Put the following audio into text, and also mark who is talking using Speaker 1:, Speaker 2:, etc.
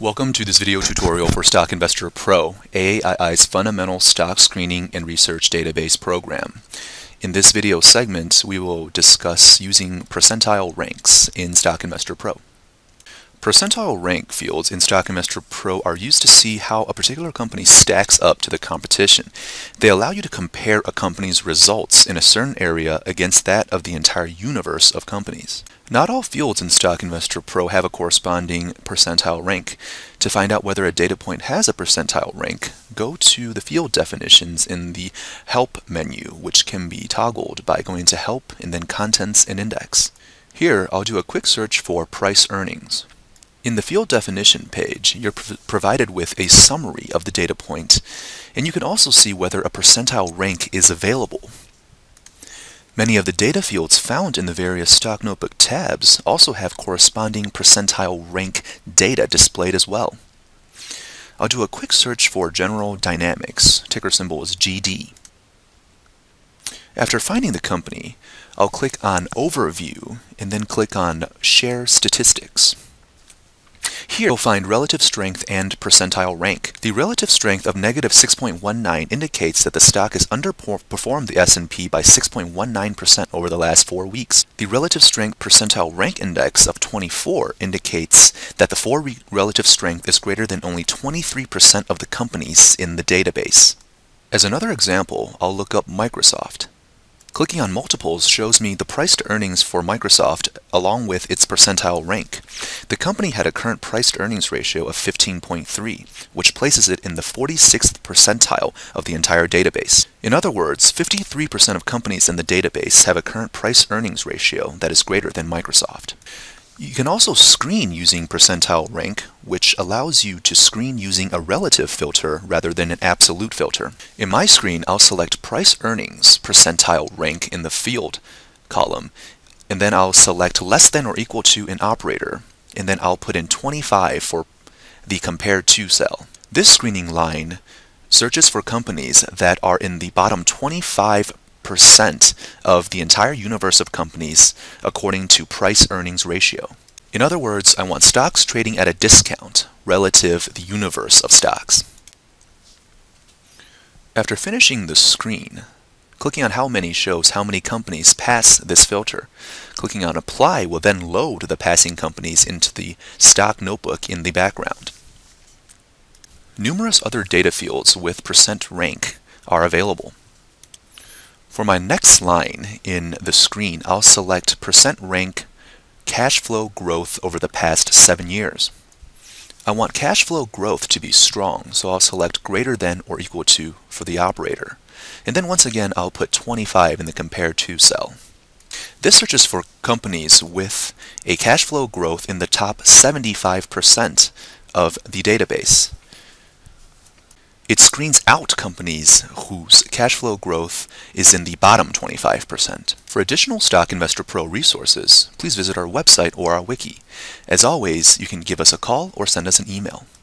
Speaker 1: Welcome to this video tutorial for Stock Investor Pro, AAII's fundamental stock screening and research database program. In this video segment, we will discuss using percentile ranks in Stock Investor Pro. Percentile rank fields in Stock Investor Pro are used to see how a particular company stacks up to the competition. They allow you to compare a company's results in a certain area against that of the entire universe of companies. Not all fields in Stock Investor Pro have a corresponding percentile rank. To find out whether a data point has a percentile rank, go to the field definitions in the Help menu, which can be toggled by going to Help and then Contents and Index. Here, I'll do a quick search for price earnings. In the field definition page, you're provided with a summary of the data point, and you can also see whether a percentile rank is available. Many of the data fields found in the various Stock Notebook tabs also have corresponding percentile rank data displayed as well. I'll do a quick search for General Dynamics, ticker symbol is GD. After finding the company, I'll click on Overview and then click on Share Statistics. Here you'll find relative strength and percentile rank. The relative strength of negative 6.19 indicates that the stock has underperformed the S&P by 6.19% over the last four weeks. The relative strength percentile rank index of 24 indicates that the four-week relative strength is greater than only 23% of the companies in the database. As another example, I'll look up Microsoft. Clicking on multiples shows me the price to earnings for Microsoft along with its percentile rank. The company had a current price to earnings ratio of 15.3, which places it in the 46th percentile of the entire database. In other words, 53% of companies in the database have a current price earnings ratio that is greater than Microsoft. You can also screen using percentile rank, which allows you to screen using a relative filter rather than an absolute filter. In my screen, I'll select price earnings percentile rank in the field column, and then I'll select less than or equal to an operator, and then I'll put in 25 for the compare to cell. This screening line searches for companies that are in the bottom 25 percent of the entire universe of companies according to price earnings ratio. In other words, I want stocks trading at a discount relative the universe of stocks. After finishing the screen, clicking on how many shows how many companies pass this filter. Clicking on apply will then load the passing companies into the stock notebook in the background. Numerous other data fields with percent rank are available. For my next line in the screen, I'll select percent rank cash flow growth over the past seven years. I want cash flow growth to be strong, so I'll select greater than or equal to for the operator. And then once again, I'll put 25 in the compare to cell. This searches for companies with a cash flow growth in the top 75% of the database. It screens out companies whose cash flow growth is in the bottom 25%. For additional Stock Investor Pro resources, please visit our website or our wiki. As always, you can give us a call or send us an email.